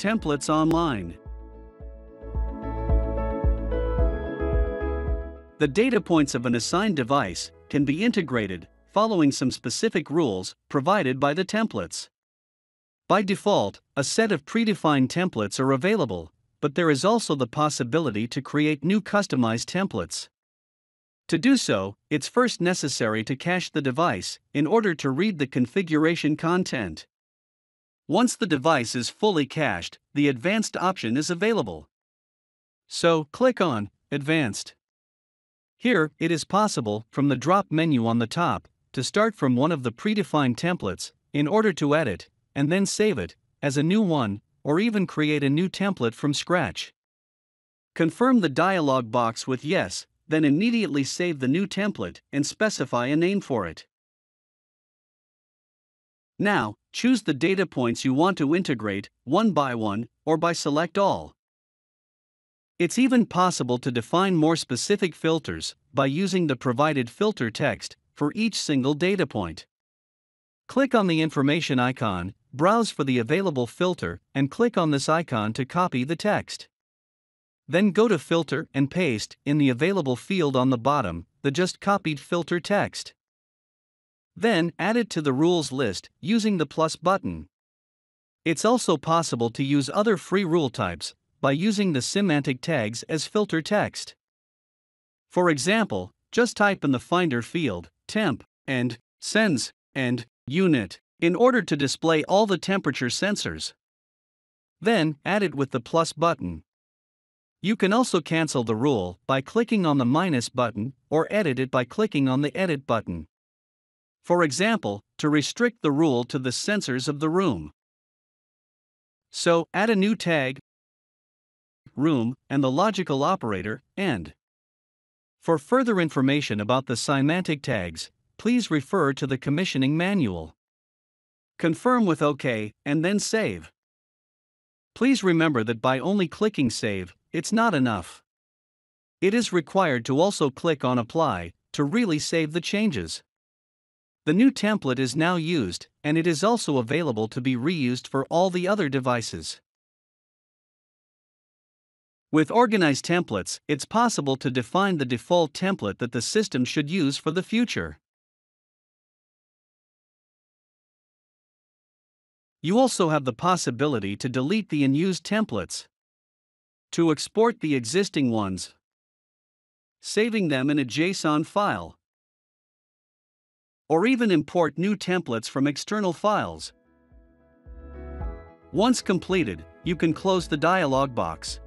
Templates Online. The data points of an assigned device can be integrated following some specific rules provided by the templates. By default, a set of predefined templates are available, but there is also the possibility to create new customized templates. To do so, it's first necessary to cache the device in order to read the configuration content. Once the device is fully cached, the Advanced option is available. So, click on Advanced. Here, it is possible, from the drop menu on the top, to start from one of the predefined templates in order to edit and then save it as a new one, or even create a new template from scratch. Confirm the dialog box with Yes then immediately save the new template and specify a name for it. Now, choose the data points you want to integrate, one by one, or by select all. It's even possible to define more specific filters by using the provided filter text for each single data point. Click on the information icon, browse for the available filter, and click on this icon to copy the text. Then go to Filter and paste in the available field on the bottom the just copied filter text. Then add it to the rules list using the plus button. It's also possible to use other free rule types by using the semantic tags as filter text. For example, just type in the Finder field temp and sense, and unit in order to display all the temperature sensors. Then add it with the plus button. You can also cancel the rule by clicking on the minus button or edit it by clicking on the edit button. For example, to restrict the rule to the sensors of the room. So, add a new tag, room, and the logical operator, and. For further information about the semantic tags, please refer to the commissioning manual. Confirm with OK and then save. Please remember that by only clicking Save, it's not enough. It is required to also click on Apply to really save the changes. The new template is now used, and it is also available to be reused for all the other devices. With organized templates, it's possible to define the default template that the system should use for the future. You also have the possibility to delete the unused templates. To export the existing ones, saving them in a JSON file, or even import new templates from external files. Once completed, you can close the dialog box.